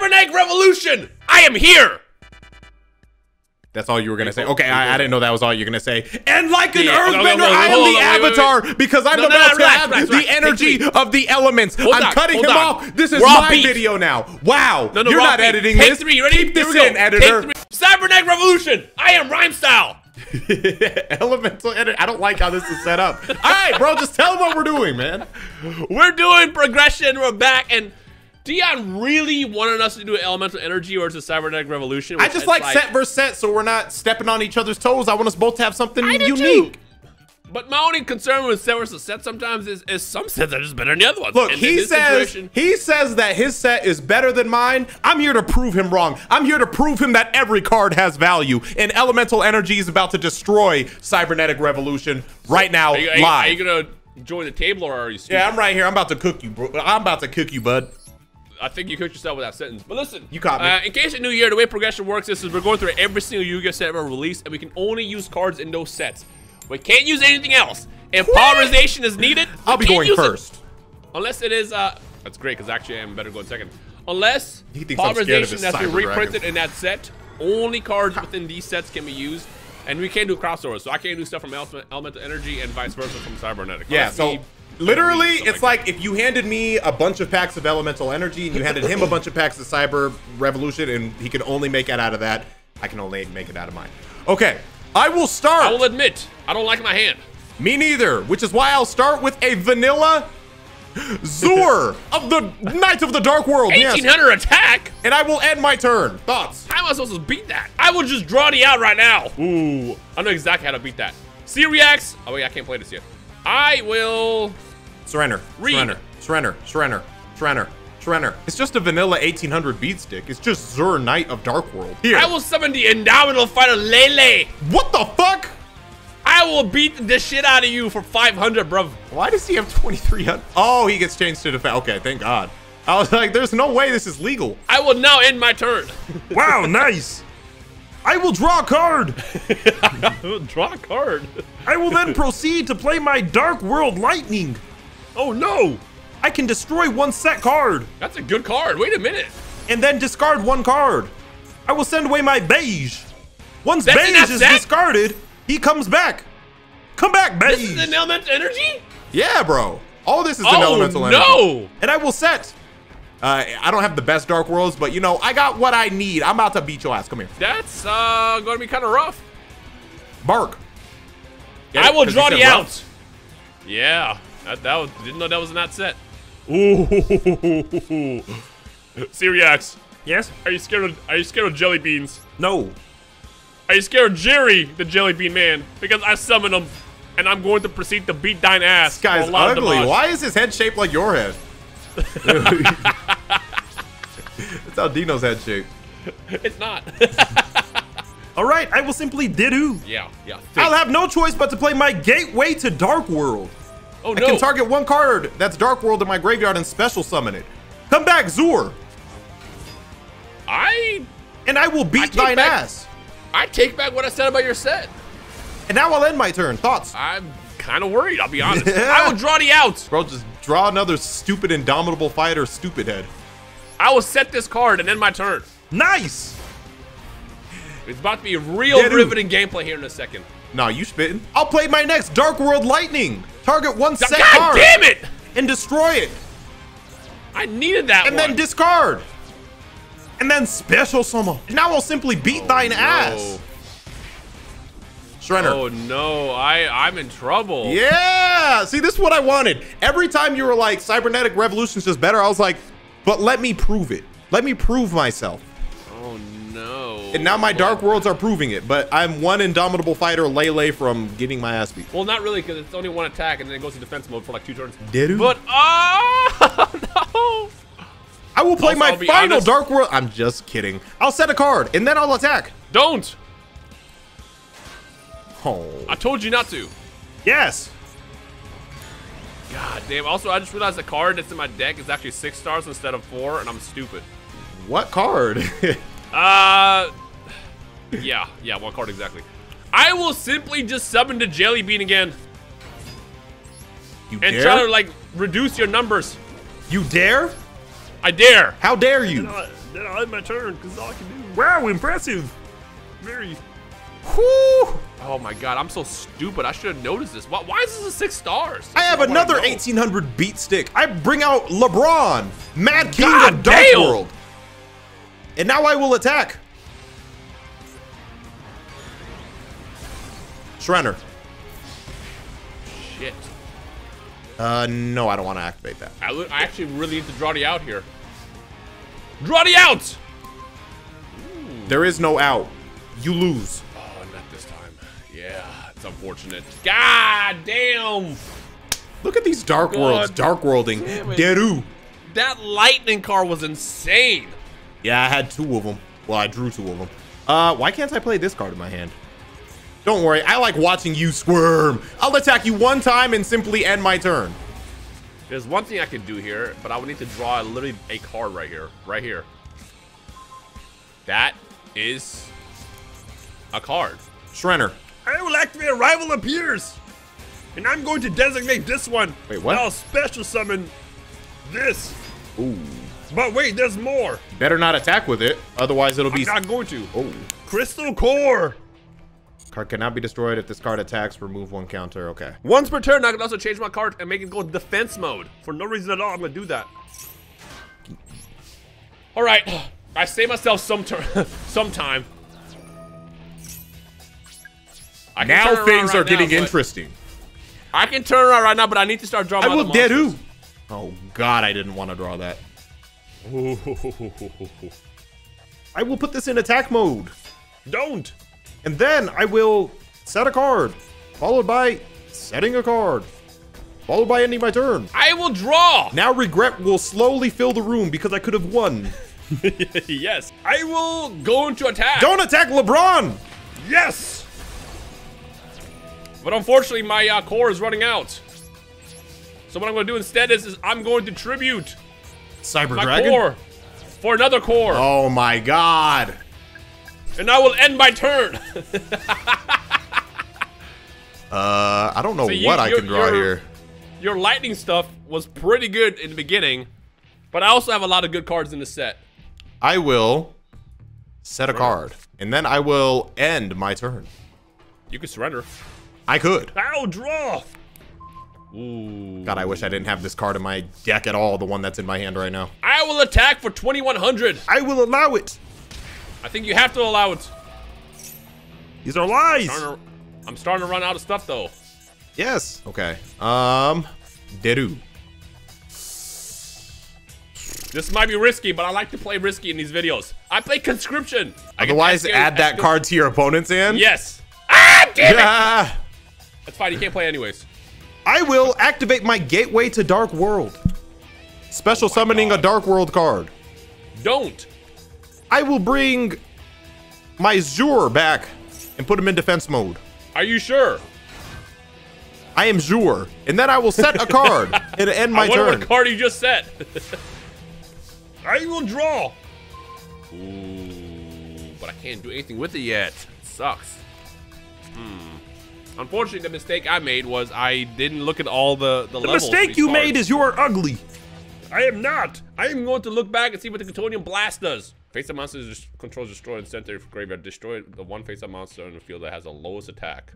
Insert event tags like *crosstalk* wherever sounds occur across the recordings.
Revolution! I am here! That's all you were gonna say. Okay, I, I didn't know that was all you're gonna say. And like an Yeah, earthbender, I am the avatar because I'm No, no, about no, to relax, have relax, the relax. Energy of the elements. Hold I'm on, cutting him on. off. This is my beat. video now. Wow, No, no, you're not beat. editing Take this. three, you ready? Keep this in, editor. Cybernetic Revolution! I am Rhymestyle! *laughs* Elemental edit. I don't like how this is set up. *laughs* All right, bro, just tell them what we're doing, man. We're doing progression, we're back, and Dion really wanted us to do Elemental Energy versus Cybernetic Revolution. I just is like, set versus set, so we're not stepping on each other's toes. I want us both to have something I unique. too. But my only concern with set versus set sometimes is, is some sets are just better than the other ones. Look, And he says he says that his set is better than mine. I'm here to prove him wrong. I'm here to prove him that every card has value. And Elemental Energy is about to destroy Cybernetic Revolution right now, Are you, are you- live. are you gonna join the table or are you? Stupid? yeah, I'm right here. I'm about to cook you, bro. I'm about to cook you, bud. I think you cooked yourself with that sentence. But listen, You caught me. Uh, in case you're new here, the way progression works is, we're going through every single Yu-Gi-Oh set ever released, and we can only use cards in those sets. We can't use anything else. If polymerization is needed, I'll be going use it. first. Unless it is, uh, that's great because actually I'm better going second. Unless He thinks I'm scared of polymerization his has been reprinted in that set, only cards within these sets can be used, and we can't do crossovers. So I can't do stuff from Elemental Energy and vice versa from Cybernetic. Yeah, so literally, it's like if you handed me a bunch of packs of Elemental Energy and you handed him a bunch of packs of Cyber Revolution, and he can only make it out of that, I can only make it out of mine. Okay, I will start. I will admit, I don't like my hand. Me neither, which is why I'll start with a vanilla Zur *laughs* of the Knights of the Dark World. Yes. 1800 attack? And I will end my turn. Thoughts? How am I supposed to beat that? I will just draw the out right now. Ooh, I know exactly how to beat that. Seereax. Oh wait, I can't play this yet. I will. Surrender. Read. Surrender. Surrender. Surrender. Surrender. Surrender. It's just a vanilla 1800 beat stick. It's just Zur Knight of Dark World. Here. I will summon the Indomitable Fighter Lei Lei. What the fuck? I will beat the shit out of you for 500, bro. Why does he have 2300? Oh, he gets changed to defense. Okay, thank God. I was like, there's no way this is legal. I will now end my turn. *laughs* Wow, nice. I will draw a card. *laughs* Draw a card. I will then *laughs* proceed to play my Dark World Lightning. Oh no, I can destroy one set card that's a good card. Wait a minute. and then discard one card. I will send away my Beiige. Once That's Beiige is set? discarded, he comes back. Come back, Beiige. This is an elemental energy? Yeah, bro. All this is an Oh elemental energy. no! And I will set. Uh, I don't have the best Dark Worlds, but you know, I got what I need. I'm about to beat your ass. Come here. That's uh going to be kind of rough. Bark. Get I it? will draw you the out. rough. Yeah, that, that was didn't know that was in that set. Ooh, *laughs* Seereax, yes? are you scared of Are you scared of jelly beans? No. Are you scared of Jerry, the jelly bean man? Because I summoned him, and I'm going to proceed to beat thine ass. This guy's for a lot of ugly. Why is his head shaped like your head? *laughs* That's how Dino's head shaped. It's not. *laughs* All right, I will simply didu. yeah, yeah. I'll have no choice but to play my gateway to Dark World. Oh I can target one card that's Dark World in my graveyard and special summon it. Come back, Zur, I and I will beat take thine back- ass. I take back what I said about your set. And now I'll end my turn. Thoughts? I'm kind of worried. I'll be honest. Yeah. *laughs* I will draw the outs. Bro, just draw another stupid indomitable fighter, stupid head. I will set this card and end my turn. Nice. It's about to be a real Yeah, riveting gameplay here in a second. Nah, you spitting. I'll play my next Dark World Lightning. Target one set God card damn it! and destroy it. I needed that And one. then discard. And then special summon. Now I'll simply beat oh, thine no. ass. Shredder. Oh no, I I'm in trouble. Yeah. See, this is what I wanted. Every time you were like, Cybernetic Revolution's just better, I was like, but let me prove it. Let me prove myself. No. And now my Dark Worlds are proving it, but I'm one indomitable fighter, Lei Lei, from getting my ass beat. Well, not really, because it's only one attack, and then it goes to defense mode for like two turns. Did it? But oh *laughs* no! I will play Also, my final honest- Dark World. I'm just kidding. I'll set a card, and then I'll attack. Don't! Oh. I told you not to. Yes. God damn. Also, I just realized the card that's in my deck is actually six stars instead of four, and I'm stupid. What card? *laughs* Uh, yeah, yeah, one card exactly. I will simply just summon the Jelly Bean again you and dare? try to like reduce your numbers. You dare? I dare. How dare you? Then I'll end my turn, because all I can do. Wow, impressive. Very. Whew. Oh my god, I'm so stupid. I should have noticed this. Why, why is this a six stars? I have another know. 1800 beat stick. I bring out LeBron, Mad King God of Dark damn. World. And now I will attack. Shrenner. Shit. Uh, no, I don't want to activate that. I, I actually really need to draw the out here. Draw the out! There is no out. You lose. Oh, not this time. Yeah, it's unfortunate. God damn! Look at these Dark God Worlds. Dark Worlding. Deru. That lightning car was insane. Yeah, I had two of them. Well, I drew two of them. Uh, why can't I play this card in my hand? Don't worry, I like watching you squirm. I'll attack you one time and simply end my turn. There's one thing I could do here, but I would need to draw literally a card right here. Right here. That is a card. Shrenner. I will activate a rival appears. And I'm going to designate this one. Wait, what? I'll special summon this. Ooh. But wait, there's more. Better not attack with it, otherwise it'll I'm be. not going to. Oh. Crystal Core. Card cannot be destroyed if this card attacks. Remove one counter. Okay. Once per turn, I can also change my card and make it go defense mode. For no reason at all, I'm to do that. All right, I save myself some turn, *laughs* some time. I Now things right are getting now, but- interesting. I can turn around right now, but I need to start drawing. I will Deru. monsters. Oh God, I didn't want to draw that. I will put this in attack mode, Don't. and then I will set a card, followed by setting a card, followed by ending my turn. I will draw. Now regret will slowly fill the room because I could have won. *laughs* yes, I will go into attack. Don't attack LeBron! Yes. But unfortunately, my uh, core is running out. So what I'm going to do instead is, is I'm going to tribute Cyber my Dragon? core for another core, Oh my god. and I will end my turn. *laughs* *laughs* Uh, I don't know what I you're- can draw here. Your lightning stuff was pretty good in the beginning, but I also have a lot of good cards in the set. I will set a card, and then I will end my turn. You can surrender. I could. I'll draw. Ooh. God, I wish I didn't have this card in my deck at all, the one that's in my hand right now. I will attack for 2100. I will allow it. I think you have to allow it. These are lies. Starting to- I'm starting to run out of stuff though. Yes. Okay. Um, Deru. This might be risky, but I like to play risky in these videos. I play conscription. I can Otherwise, add that card to your opponent's hand. Yes. Ah, damn it. *laughs* Yeah. That's fine. You can't play anyways. I will activate my gateway to Dark World. Special summoning a Dark World card. Don't. I will bring my Zur back and put him in defense mode. Are you sure? I am Zur, and then I will set a *laughs* card and end my I wonder turn. what card you just set. *laughs* I will draw. Ooh, but I can't do anything with it yet. It sucks. Hmm. Unfortunately, the mistake I made was I didn't look at all the the, The levels. for mistake you made is you are ugly. I am not. I am going to look back and see what the Chthonian Blast does. Face up monster just controls destroy and center graveyard. Destroy the one face up monster in the field that has the lowest attack.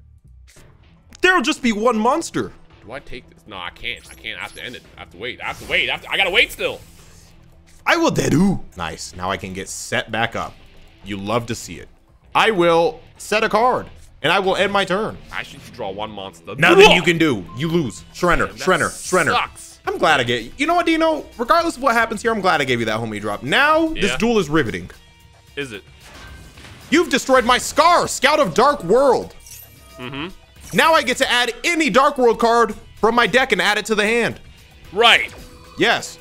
There'll just be one monster. Do I take this? No, I can't. I can't. I have to end it. I have to wait. I have to wait. I, to, I gotta wait still. I will Deru. Nice. Now I can get set back up. You love to see it. I will set a card, and I will end my turn. I should draw one monster. Nothing you can do. You lose. Shrenner, That Shrenner, Shrenner. Sucks. I'm glad I get You know what, Dino? Regardless of what happens here, I'm glad I gave you that homie drop. Now, this duel is riveting. Is it? You've destroyed my Scarr, Scout of Dark World. Mm-hmm. Now I get to add any Dark World card from my deck and add it to the hand. Right. Yes.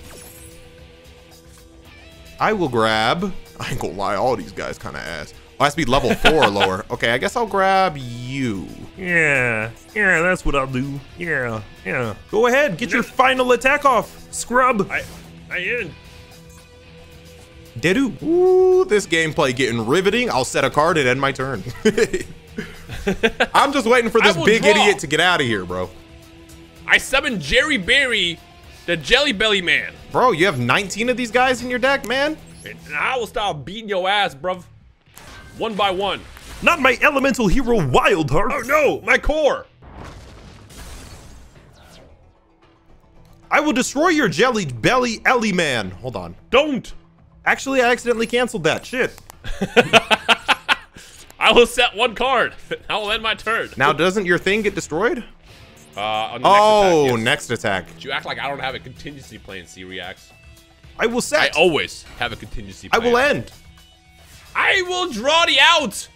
I will grab. I ain't gonna lie, all these guys kind of ass. Oh, has to be level four or lower. *laughs* Okay, I guess I'll grab you. Yeah, yeah, that's what I'll do. Yeah, yeah. Go ahead, get your final attack off, scrub. I I end. Dedu. Ooh, this gameplay getting riveting. I'll set a card and end my turn. *laughs* I'm just waiting for this big draw. idiot to get out of here, bro. I summon Jerry Berry, the Jelly Belly Man. Bro, you have 19 of these guys in your deck, man? And I will start beating your ass, bruv. One by one. Not my elemental hero Wildheart. Oh no, my core. I will destroy your jellied belly Ellie man. Hold on. Don't. Actually, I accidentally canceled that. Shit. *laughs* I will set one card. *laughs* I will end my turn. Now, doesn't your thing get destroyed? Uh, on the next Oh, attack, yes. next attack. You act like I don't have a contingency plan, Seereax. I will set. I always have a contingency I will end. I will draw the out.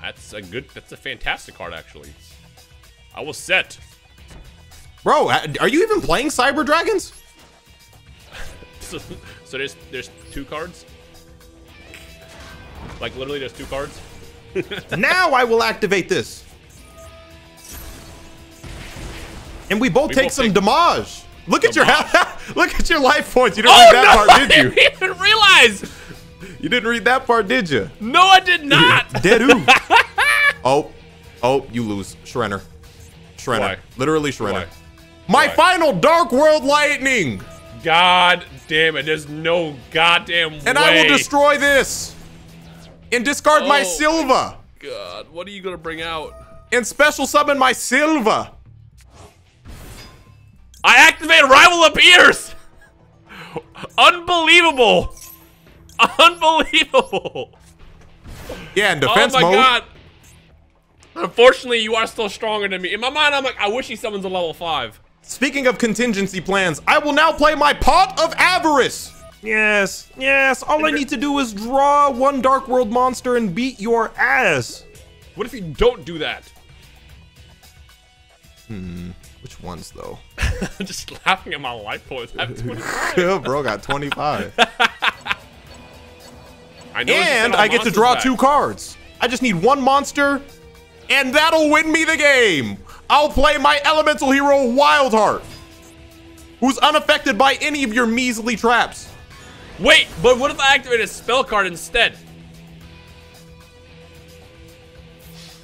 That's a good. That's a fantastic card, actually. I will set. Bro, are you even playing Cyber Dragons? *laughs* So, so there's there's two cards. Like literally, there's two cards. *laughs* now I will activate this. And we both We take both some take- damage. Look at your Damage? *laughs* look at your life points. You didn't Oh read that no! part, did you? didn't even realize. You didn't read that part, did you? No, I did not. Deadu. *laughs* oh, oh, you lose, Shrenner. Shrenner, Why? literally Shrenner. Why? My Why? final Dark World Lightning, God damn it! There's no goddamn and way. And I will destroy this, and discard my Oh. Sillva, God, what are you gonna bring out? and special summon my Sillva. I activate Rival Appears! *laughs* Unbelievable! Unbelievable! Yeah, in defense mode. oh my mode. god! Unfortunately, you are still stronger than me. In my mind, I'm like, I wish he summons a level 5. Speaking of contingency plans, I will now play my Pot of Avarice. Yes, yes. All I need to do is draw one Dark World monster and beat your ass. What if you don't do that? Hmm. Which ones though? *laughs* I'm just laughing at my life points. I have *laughs* 25. Bro got 25. *laughs* I and I get to draw back. two cards. I just need one monster, and that'll win me the game. I'll play my elemental hero Wildheart, who's unaffected by any of your measly traps. Wait, but what if I activate a spell card instead?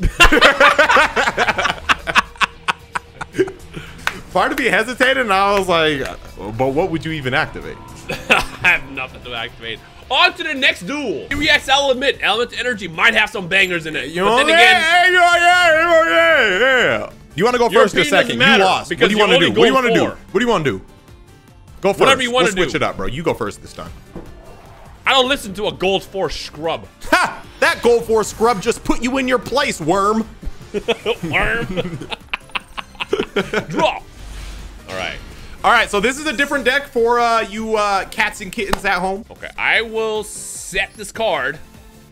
*laughs* Part of me hesitated, and I was like, but what would you even activate? *laughs* I have nothing to activate. On to the next duel. Reacts, I'll admit, Element Energy might have some bangers in it. You but know, then again, yeah. You want to go first or second? You lost. What do you want to do? What do you want to do? What do you want to do? Go first. Whatever you wanna we'll switch it up, bro. You go first this time. I don't listen to a Gold Force scrub. *laughs* Ha! That Gold Force scrub just put you in your place, worm. *laughs* Worm. *laughs* Draw. All right. All right, so this is a different deck for uh, you uh, cats and kittens at home. Okay, I will set this card,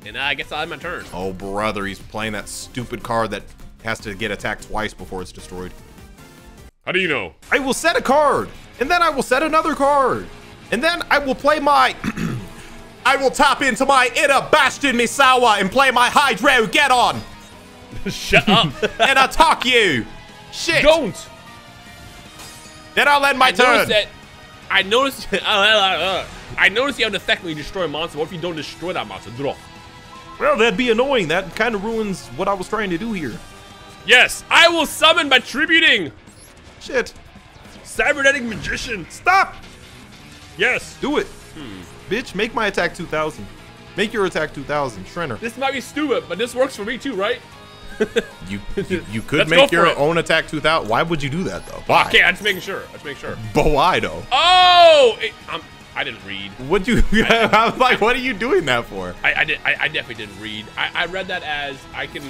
and I guess I'll have my turn. Oh, brother, he's playing that stupid card that has to get attacked twice before it's destroyed. How do you know? I will set a card, and then I will set another card, and then I will play my. *clears throat* I will tap into my inner Bastion Misawa and play my Hydrogeddon *laughs* Shut up. *laughs* and attack you. Shit. Don't. Then I'll end my I turn. noticed that. I noticed. *laughs* I noticed you have an effect when you destroy a monster. What if you don't destroy that monster? Draw. Well, that'd be annoying. That kind of ruins what I was trying to do here. Yes, I will summon by tributing Shit. cybernetic magician. Stop! Yes. Do it. Bitch, make my attack 2000. Make your attack 2000, Shrenner. This might be stupid, but this works for me too, right? *laughs* You you, you could Let's make your it. own attack 2000. Why would you do that though? Why? Okay, I'm just making sure. I'm just making sure. But why though? Oh, it, um, I didn't read. Would you? *laughs* I was like, what are you doing that for? I, I did. I, I definitely didn't read. I, I read that as I can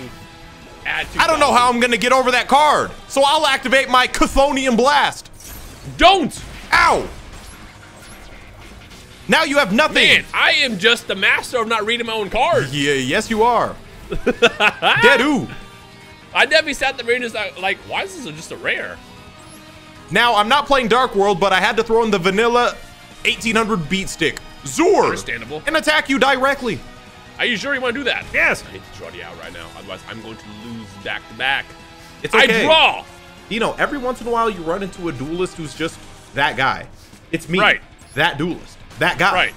add. To I don't know how I'm gonna get over that card, so I'll activate my Chthonian Blast. Don't, Ow! Now you have nothing. man. I am just the master of not reading my own cards. Yeah, yes you are. Deadu. I definitely sat there reading this like, why is this just a rare? Now I'm not playing Dark World, but I had to throw in the vanilla 1800 beat stick. Zur. Understandable. And attack you directly. Are you sure you want to do that? Yes. I need to draw the out right now. Otherwise, I'm going to lose back to back. It's okay. I draw. You know, every once in a while you run into a duelist who's just that guy. It's me. Right. That duelist. That guy. Right.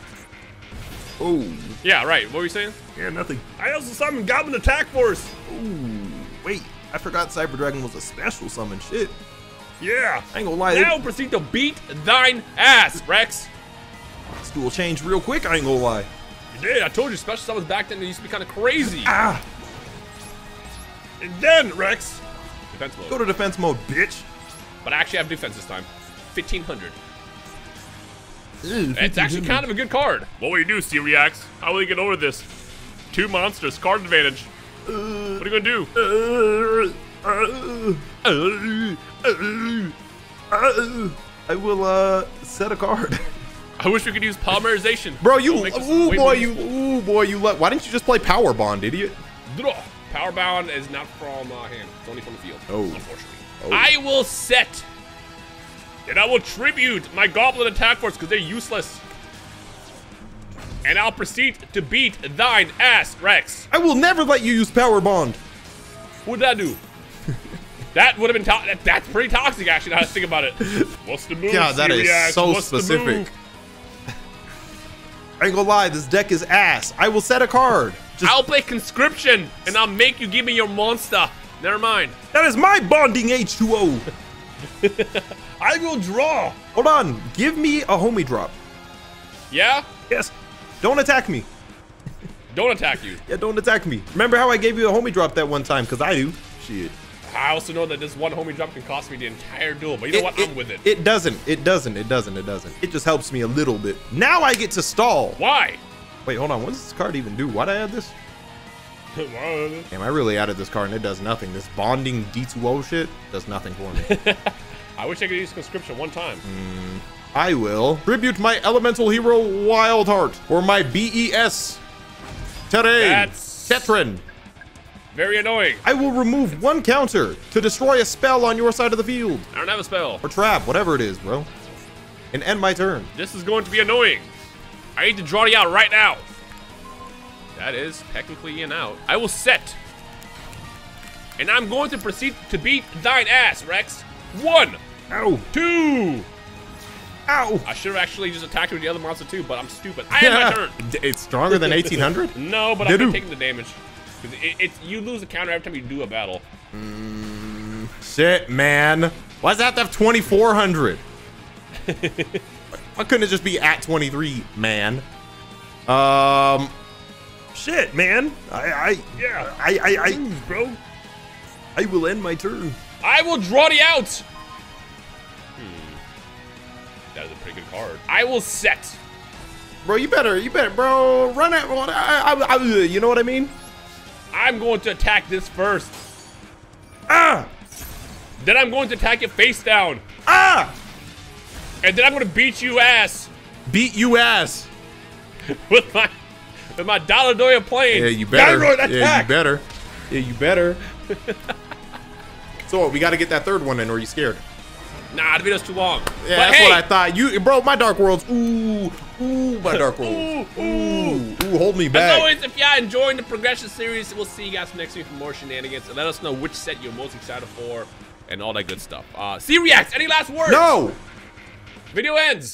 Oh. Yeah. Right. What were you saying? Yeah, nothing. I also summoned Goblin Attack Force. Ooh, wait, I forgot Cyber Dragon was a special summon. Shit. Yeah. I ain't gonna lie. Now proceed to beat thine ass, Rex. This duel changed real quick, I ain't gonna lie. You did. I told you special summons back then they used to be kind of crazy. Ah! And then, Rex, Defense mode. go to defense mode, bitch. But I actually have defense this time. 1500. It's actually kind of a good card. What will you do, Seereax? How will you get over this? Two monsters, card advantage. What are you gonna do? I will, uh, set a card. I wish we could use polymerization. Bro, you, It'll make this ooh boy, you, ooh boy, you let. Why didn't you just play Power Bond, idiot? Power bond is not from uh, hand. It's only from the field. Oh. Unfortunately. Oh. I will set. And I will tribute my goblin attack force because they're useless. And I'll proceed to beat thine ass, Rex. I will never let you use Power Bond. What'd that do? *laughs* that would have been to- that, that's pretty toxic actually now that I think about it. What's the move? God, that is Seereax? so What's the specific. I ain't gonna lie, this deck is ass. I will set a card. Just, I'll play conscription and I'll make you give me your monster. Never mind. that is my bonding H2O. *laughs* I will draw. Hold on, give me a homie drop. Yeah? Yes. Don't attack me. Don't attack you. Yeah, don't attack me. Remember how I gave you a homie drop that one time? Cause I do. Shit. I also know that this one homie drop can cost me the entire duel, but you know what? I'm with it. It doesn't. It doesn't. It doesn't. It doesn't. It just helps me a little bit. Now I get to stall. Why? Wait, hold on. What does this card even do? Why'd I add this? *laughs* I Damn, I really added this card and it does nothing. This bonding D2O shit does nothing for me. *laughs* I wish I could use conscription one time. Mm. I will. Tribute my elemental hero Wildheart or my BES Terrain That's- Tetran. Very annoying. I will remove one counter to destroy a spell on your side of the field. I don't have a spell. Or trap, whatever it is, bro. And end my turn. This is going to be annoying. I need to draw you out right now. That is technically an out. I will set. And I'm going to proceed to beat thine ass, Rex. One, Ow. two. Ow. I should have actually just attacked with the other monster too, but I'm stupid. I had my turn. It's stronger than 1800? *laughs* No, but I'm taking the damage. It, it's you lose the counter every time you do a battle. Shit, man. Why does that *laughs* have to have 2400? Why couldn't it just be at 23, man? Um, Shit, man. I, I, Yeah. I, I, I, Bro. I will end my turn. I will draw the out. Pretty good card. I will set. bro, you better, you better, bro, run it. I, I, I, you know what I mean? I'm going to attack this first. Ah! Then I'm going to attack it face down. Ah! And then I'm going to beat you ass Beat you ass. *laughs* with my with my Dollar Doya plane. Yeah, you better. Gyroid Yeah, you better. Yeah, you better. *laughs* so what, we got to get that third one in, or are you scared? Nah, the video's too long. Yeah, but that's hey, what I thought. You, bro, my Dark Worlds. Ooh, ooh, my Dark Worlds. Ooh, ooh, ooh, hold me back. As always, if y'all enjoying the progression series, we'll see you guys next week for more shenanigans. And let us know which set you're most excited for and all that good stuff. Uh, Seereax, any last words? No. Video ends.